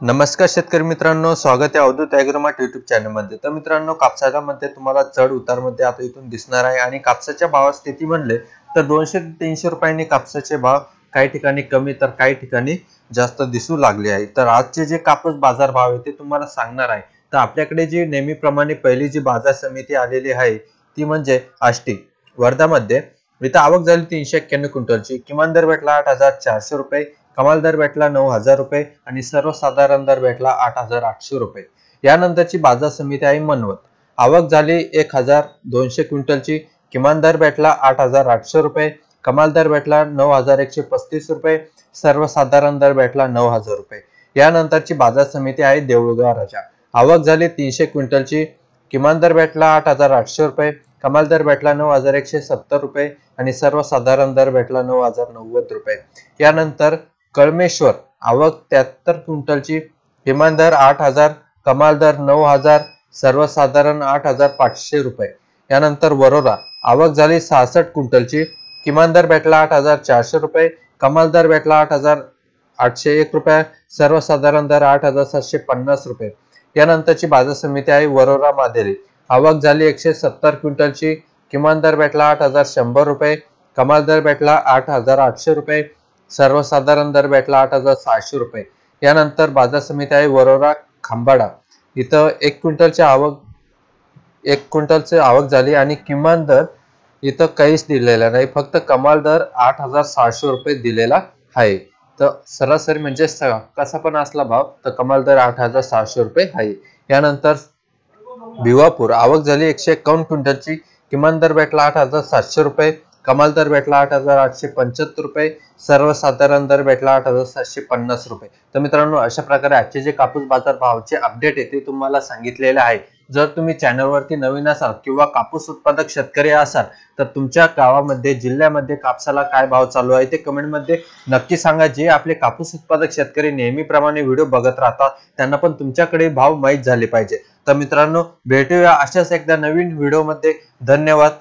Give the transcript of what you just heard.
नमस्कार शेतकरी मित्रांनो स्वागत आहे अवधूत ॲग्रोमार्ट युट्यूब चॅनलमध्ये. तर मित्रांनो कापसाच्या मध्ये तुम्हाला चढ उतारमध्ये आता इथून दिसणार आहे आणि कापसाच्या भावात स्थिती म्हणले तर दोनशे ते तीनशे रुपयांनी कापसाचे भाव काही ठिकाणी कमी तर काही ठिकाणी जास्त दिसू लागले आहे. तर आजचे जे कापूस बाजार भाव आहे ते तुम्हाला सांगणार आहे. तर आपल्याकडे जी नेहमीप्रमाणे पहिली जी बाजार समिती आलेली आहे ती म्हणजे आष्टी. वर्धामध्ये इथं आवक झाली तीनशे एक्क्याण्णव क्विंटलची. किमान दर भेटला आठ हजार चारशे रुपये. कमाल दर भेटला नऊ हजार रुपये आणि सर्वसाधारण दर भेटला आठ हजार आठशे रुपये. यानंतरची बाजार समिती आहे मनवत. आवक झाली एक हजार दोनशे क्विंटलची. किमान दर भेटला आठ हजार आठशे रुपये. कमाल दर भेटला नऊ हजार एकशे पस्तीस रुपये. सर्वसाधारण दर भेटला नऊ हजार रुपये. यानंतरची बाजार समिती आहे देऊळगाव राजा. आवक झाली तीनशे क्विंटलची. किमान दर भेटला आठ हजार आठशे रुपये. कमाल दर भेटला नऊ हजार एकशे सत्तर रुपये आणि सर्वसाधारण दर भेटला नऊ हजार नव्वद रुपये. यानंतर कळमेश्वर. आवक त्र्याहत्तर क्विंटलची. किमान दर आठ हजार कमाल दर नऊ हजार सर्वसाधारण आठ हजार पाचशे रुपये. यानंतर वरोरा. आवक झाली सहासष्ट क्विंटलची. किमान दर भेटला आठ हजार चारशे रुपये. कमाल दर भेटला आठ हजार आठशे एक रुपये. सर्वसाधारण दर आठ हजार सातशे पन्नास रुपये. यानंतरची बाजार समिती आहे वरोरा माधेरी आवक झाली एकशे सत्तर क्विंटलची. किमान दर भेटला आठ हजार शंभर रुपये. कमाल दर भेटला आठ हजार आठशे रुपये. सर्वसाधारण दर भेटला आठ हजार सहाशे रुपये. यानंतर बाजार समिती आहे वरोरा खांबाडा. इथं एक क्विंटलची आवक एक क्विंटलची आवक झाली आणि किमान दर इथं काहीच दिलेला नाही. फक्त कमाल दर आठ हजार सहाशे रुपये दिलेला आहे. तर सरासरी म्हणजे कसा पण असला भाव तर कमाल दर आठ हजार सहाशे रुपये आहे. यानंतर भिवापूर आवक झाली एकशे एकावन्न क्विंटलची. किमान दर भेटला आठ हजार सातशे रुपये. कमाल दर भेटला आठ हजार आठशे पंच्याहत्तर रुपये सर्वसाधारण दर भेटला आठ हजार सातशे पन्नास रुपये. तर मित्रांनो अशा प्रकारे आजचे जे कापूस बाजार भावाचे अपडेट आहे ते तुम्हाला सांगितलेले आहे. जर तुम्ही चॅनलवरती नवीन असाल किंवा कापूस उत्पादक शेतकरी असाल तर तुमच्या गावामध्ये जिल्ह्यामध्ये कापसाला काय भाव चालू आहे ते कमेंटमध्ये नक्की सांगा. जे आपले कापूस उत्पादक शेतकरी नेहमीप्रमाणे व्हिडिओ बघत राहतात त्यांना पण तुमच्याकडे भाव माहीत झाले पाहिजे. तर मित्रांनो भेटूया अशाच एकदा नवीन व्हिडिओमध्ये धन्यवाद.